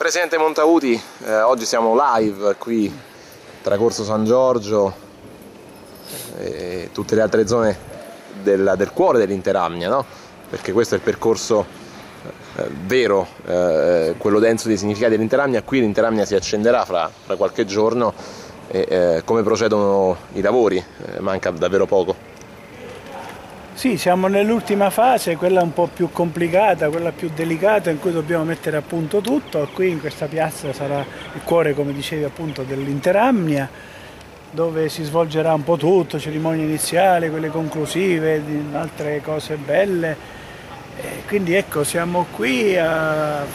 Presidente Montauti, eh, oggi siamo live qui tra Corso San Giorgio e tutte le altre zone del, del cuore dell'Interamnia, no? perché questo è il percorso eh, vero, eh, quello denso dei significati dell'Interamnia, qui l'Interamnia si accenderà fra, fra qualche giorno e eh, come procedono i lavori, eh, manca davvero poco. Sì, siamo nell'ultima fase, quella un po' più complicata, quella più delicata in cui dobbiamo mettere a punto tutto. Qui in questa piazza sarà il cuore, come dicevi appunto, dell'Interamnia, dove si svolgerà un po' tutto, cerimonie iniziali, quelle conclusive, altre cose belle. E quindi ecco, siamo qui a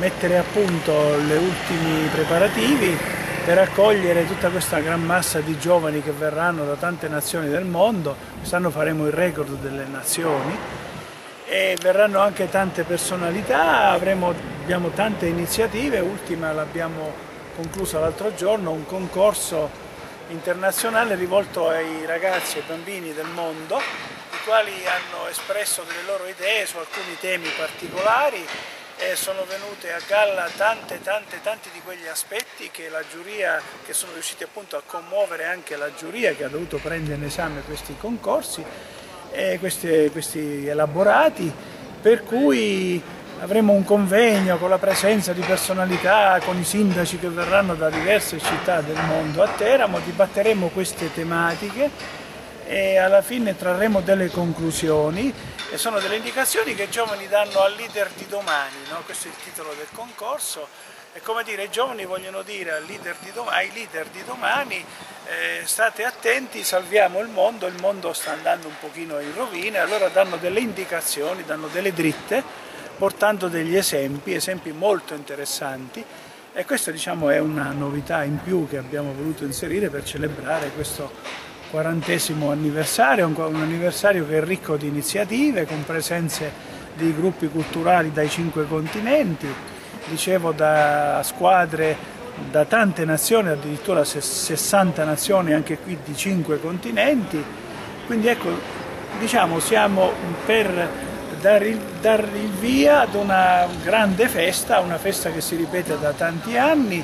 mettere a punto gli ultimi preparativi per accogliere tutta questa gran massa di giovani che verranno da tante nazioni del mondo, quest'anno faremo il record delle nazioni e verranno anche tante personalità, avremo, abbiamo tante iniziative, ultima l'abbiamo conclusa l'altro giorno, un concorso internazionale rivolto ai ragazzi e bambini del mondo, i quali hanno espresso delle loro idee su alcuni temi particolari e sono venute a galla tante, tante, tanti di quegli aspetti che la giuria, che sono riusciti appunto a commuovere anche la giuria che ha dovuto prendere in esame questi concorsi e questi, questi elaborati, per cui avremo un convegno con la presenza di personalità, con i sindaci che verranno da diverse città del mondo. A Teramo, dibatteremo queste tematiche e alla fine trarremo delle conclusioni e sono delle indicazioni che i giovani danno al leader di domani, no? questo è il titolo del concorso, è come dire i giovani vogliono dire ai leader di domani, leader di domani eh, state attenti, salviamo il mondo, il mondo sta andando un pochino in rovina, allora danno delle indicazioni, danno delle dritte, portando degli esempi, esempi molto interessanti e questa diciamo, è una novità in più che abbiamo voluto inserire per celebrare questo quarantesimo anniversario, un anniversario che è ricco di iniziative, con presenze di gruppi culturali dai cinque continenti, dicevo da squadre da tante nazioni, addirittura 60 nazioni anche qui di cinque continenti, quindi ecco, diciamo siamo per dar il, dar il via ad una grande festa, una festa che si ripete da tanti anni,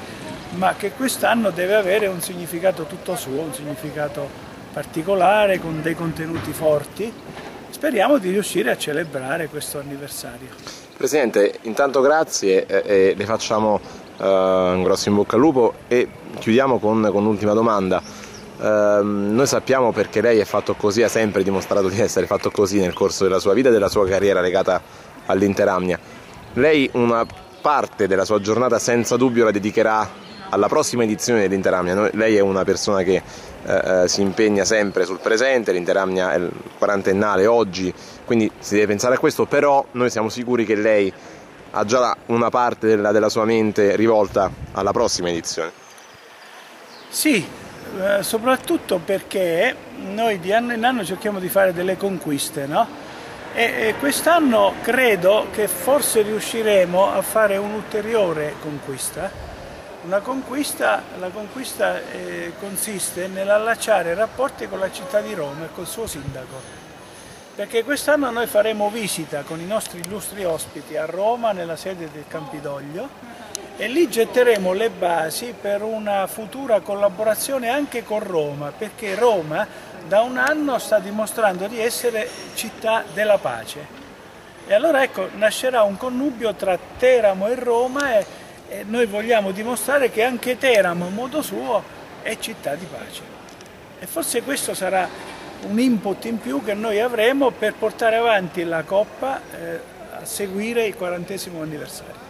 ma che quest'anno deve avere un significato tutto suo, un significato particolare con dei contenuti forti. Speriamo di riuscire a celebrare questo anniversario. Presidente, intanto grazie e, le facciamo uh, un grosso in bocca al lupo e chiudiamo con, con un'ultima domanda. Uh, noi sappiamo perché lei è fatto così, ha sempre dimostrato di essere fatto così nel corso della sua vita e della sua carriera legata all'Interamnia. Lei una parte della sua giornata senza dubbio la dedicherà alla prossima edizione dell'Interamnia. Lei è una persona che eh, eh, si impegna sempre sul presente, l'Interamnia è quarantennale oggi, quindi si deve pensare a questo, però noi siamo sicuri che lei ha già una parte della, della sua mente rivolta alla prossima edizione. Sì, eh, soprattutto perché noi di anno in anno cerchiamo di fare delle conquiste, no? E quest'anno credo che forse riusciremo a fare un'ulteriore conquista Conquista, la conquista eh, consiste nell'allacciare rapporti con la città di Roma e col suo sindaco, perché quest'anno noi faremo visita con i nostri illustri ospiti a Roma, nella sede del Campidoglio, e lì getteremo le basi per una futura collaborazione anche con Roma, perché Roma da un anno sta dimostrando di essere città della pace. E allora ecco, nascerà un connubio tra Teramo e Roma e e noi vogliamo dimostrare che anche Teramo, in modo suo, è città di pace. E forse questo sarà un input in più che noi avremo per portare avanti la Coppa eh, a seguire il quarantesimo anniversario.